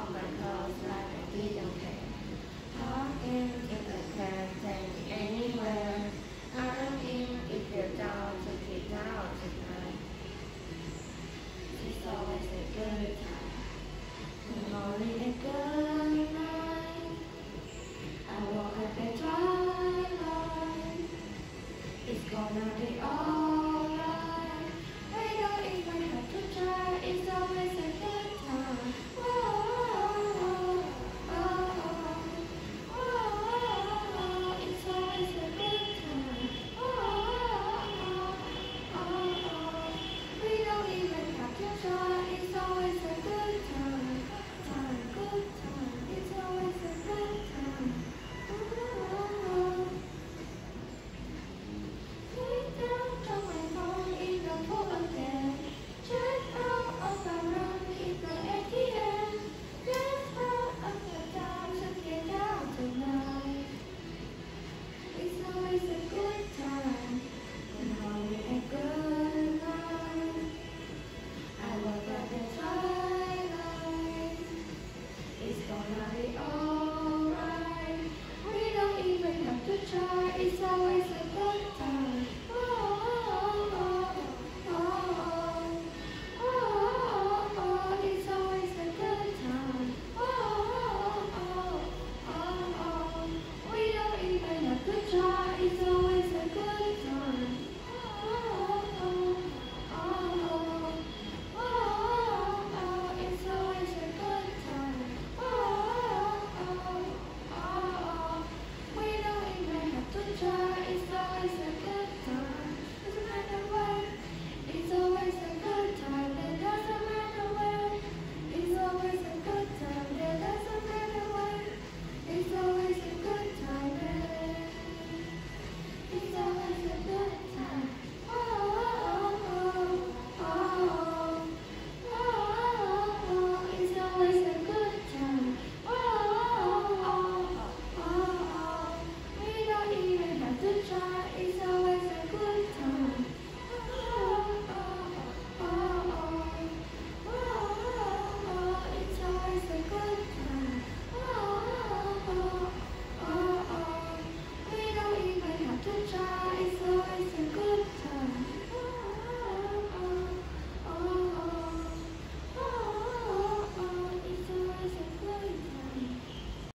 on my I didn't care. Talking in the class and anywhere. I'm in if you're down get down tonight. It's always a good time. Good. I woke up and drive on. It's gonna be It's always a good time.